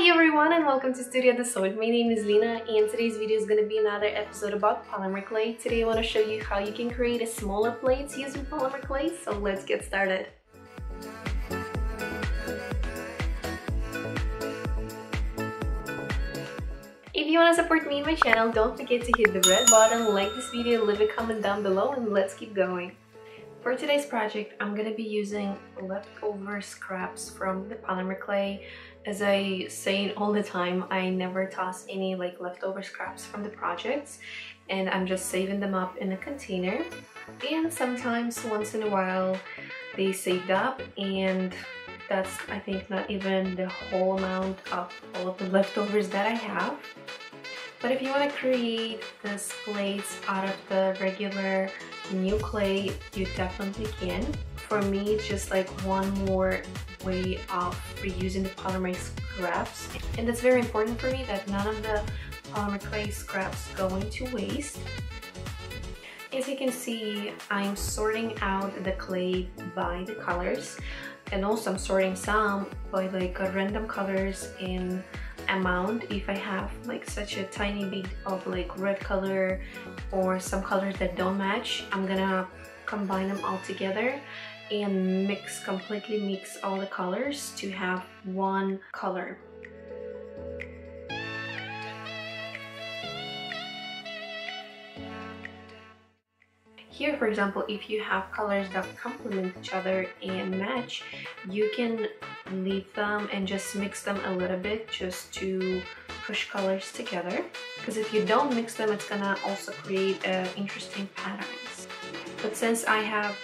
Hi everyone and welcome to Studio de Sol. My name is Lina and today's video is going to be another episode about polymer clay. Today I want to show you how you can create a smaller plates using polymer clay, so let's get started. If you want to support me and my channel, don't forget to hit the red button, like this video, leave a comment down below and let's keep going. For today's project, I'm going to be using leftover scraps from the polymer clay as I say all the time, I never toss any like leftover scraps from the projects and I'm just saving them up in a container and sometimes once in a while they saved up and that's I think not even the whole amount of all of the leftovers that I have. But if you want to create this plates out of the regular new clay, you definitely can. For me, it's just like one more way of reusing the polymer scraps. And that's very important for me that none of the polymer clay scraps go into waste. As you can see, I'm sorting out the clay by the colors and also I'm sorting some by like random colors in amount if I have like such a tiny bit of like red color or some colors that don't match I'm gonna combine them all together and mix completely mix all the colors to have one color. Here for example if you have colors that complement each other and match you can leave them and just mix them a little bit just to push colors together. Because if you don't mix them it's gonna also create uh, interesting patterns. But since I have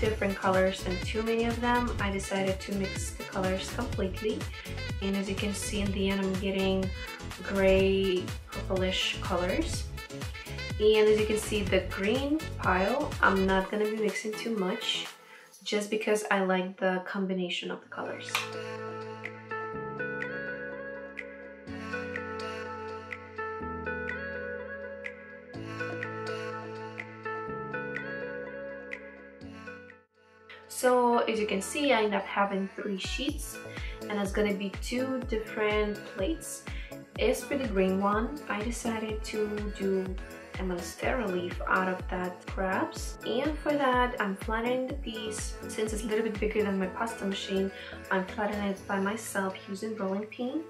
different colors and too many of them I decided to mix the colors completely. And as you can see in the end I'm getting gray purplish colors. And as you can see the green pile I'm not gonna be mixing too much just because I like the combination of the colors So as you can see, I end up having three sheets and it's gonna be two different plates. As for the green one, I decided to do a monstera leaf out of that scraps and for that I'm flattening the piece since it's a little bit bigger than my pasta machine I'm flattening it by myself using rolling pin.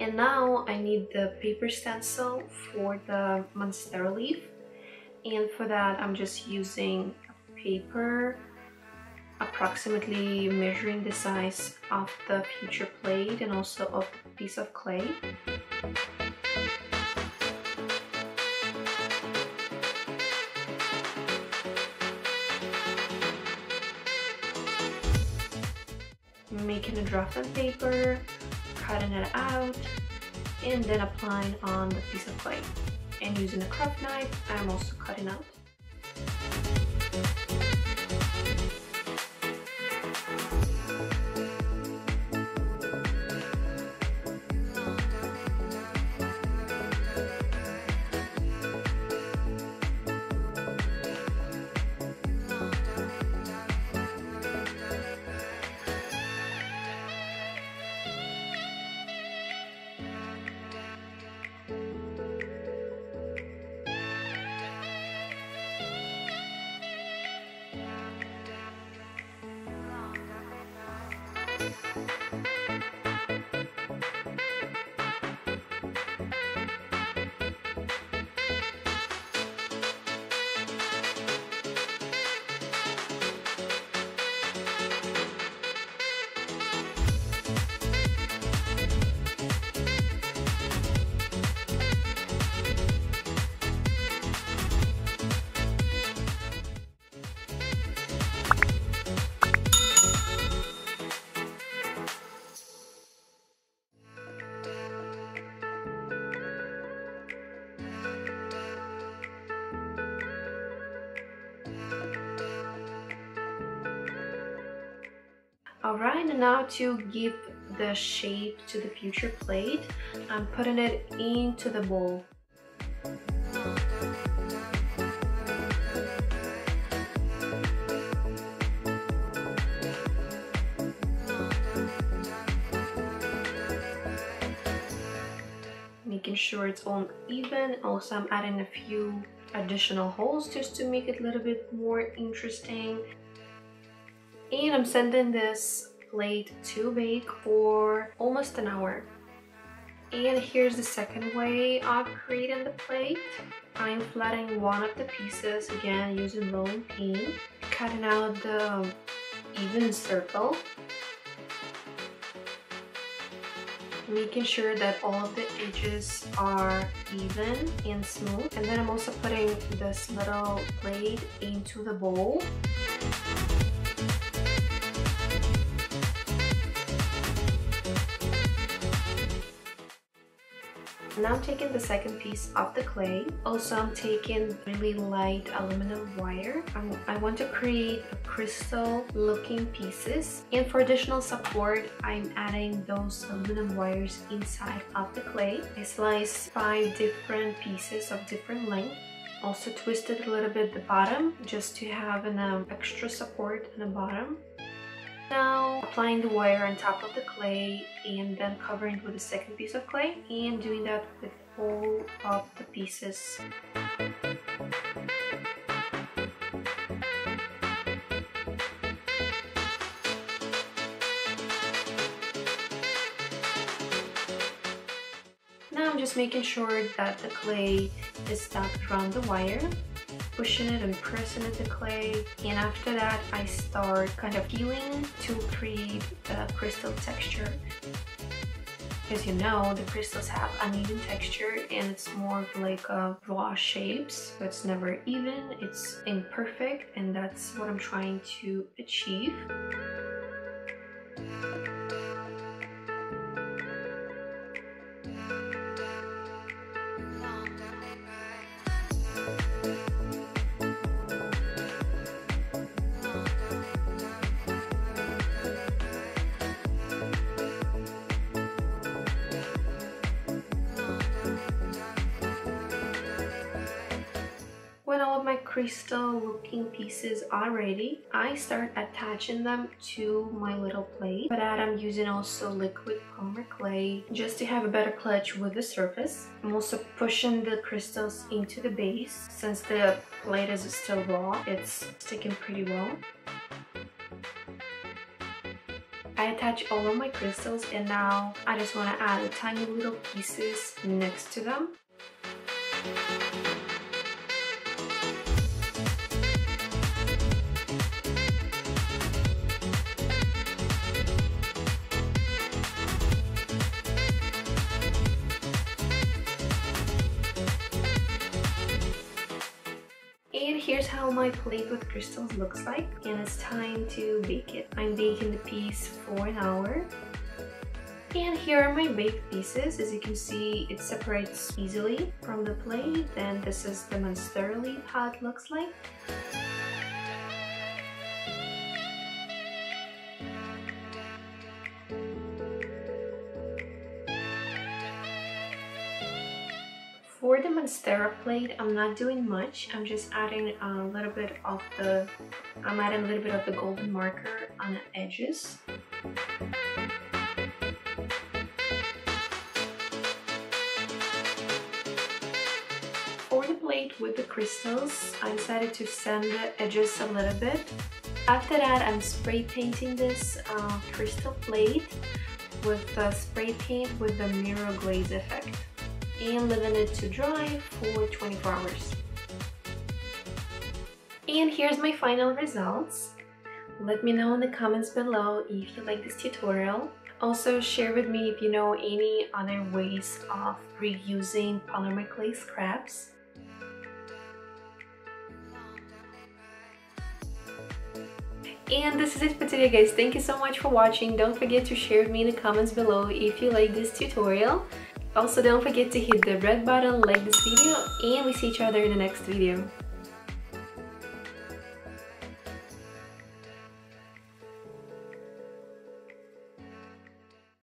And now I need the paper stencil for the monstera leaf. And for that I'm just using paper approximately measuring the size of the future plate and also of a piece of clay. Making a draft on paper, cutting it out, and then applying on the piece of clay. And using a craft knife I'm also cutting out All right, and now to give the shape to the future plate, I'm putting it into the bowl. making sure it's all even. Also, I'm adding a few additional holes just to make it a little bit more interesting. And I'm sending this plate to bake for almost an hour. And here's the second way of creating the plate. I'm flattening one of the pieces, again using rolling pin, cutting out the even circle, making sure that all of the edges are even and smooth. And then I'm also putting this little plate into the bowl. Now I'm taking the second piece of the clay. Also, I'm taking really light aluminum wire. I'm, i want to create crystal looking pieces. And for additional support, I'm adding those aluminum wires inside of the clay. I slice five different pieces of different length also twisted a little bit the bottom just to have an um, extra support in the bottom now applying the wire on top of the clay and then covering it with a second piece of clay and doing that with all of the pieces. Now I'm just making sure that the clay is stuck around the wire pushing it and pressing it to clay. And after that I start kind of peeling to create the crystal texture. As you know the crystals have uneven texture and it's more like a raw shapes so it's never even it's imperfect and that's what I'm trying to achieve crystal looking pieces already, I start attaching them to my little plate. That, I'm using also liquid polymer clay just to have a better clutch with the surface. I'm also pushing the crystals into the base. Since the plate is still raw, it's sticking pretty well. I attach all of my crystals and now I just want to add tiny little pieces next to them. Here's how my plate with crystals looks like and it's time to bake it. I'm baking the piece for an hour. And here are my baked pieces. As you can see, it separates easily from the plate and this is the demonstrably how it looks like. For the Monstera plate, I'm not doing much. I'm just adding a little bit of the, I'm adding a little bit of the golden marker on the edges. For the plate with the crystals, I decided to sand the edges a little bit. After that, I'm spray painting this uh, crystal plate with the spray paint with the mirror glaze effect and leaving it to dry for 24 hours. And here's my final results. Let me know in the comments below if you like this tutorial. Also share with me if you know any other ways of reusing polymer clay scraps. And this is it for today guys. Thank you so much for watching. Don't forget to share with me in the comments below if you like this tutorial. Also, don't forget to hit the red button, like this video, and we see each other in the next video.